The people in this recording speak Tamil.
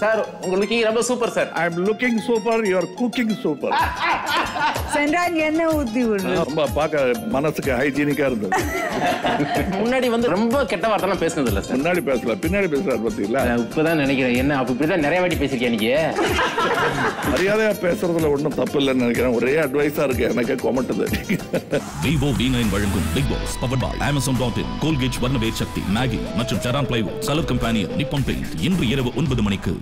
சார் உங்க லுக்கிங் ரொம்ப super sir. I am looking super you are cooking super சென்றான் என்ன ஊத்தி விடுறது ரொம்ப பார்க்க மனசுக்கு ஹைஜீனிக்கா இருந்தது. முன்னாடி வந்து ரொம்ப கெட்ட வார்த்தைலாம் பேசுனது இல்ல சார். முன்னாடி பேசல பின்னாடி பேசுறாரு பாத்தீங்களா? இப்பதான் நினைக்கிறேன் என்ன அப்ப இப்படிதான் நிறைய வாட்டி பேசிருக்கேன் நீங்க மரியாதையா பேசுறதுல ஒண்ணும் தப்பு இல்லைன்னு நினைக்கிறேன். ஒரே அட்வைஸா இருக்கு எனக்கு கொமட்டது விவோ வி நைன் வழங்கும் Bigg Boss powered by Amazon dot in Colgate வர்ணவேர் Sakthi Maggi மற்றும் சரான் பிளைவோ கலர் கம்பெனியன் நிப்பான் பெயிண்ட் இன்று இரவு ஒன்பது மணிக்கு.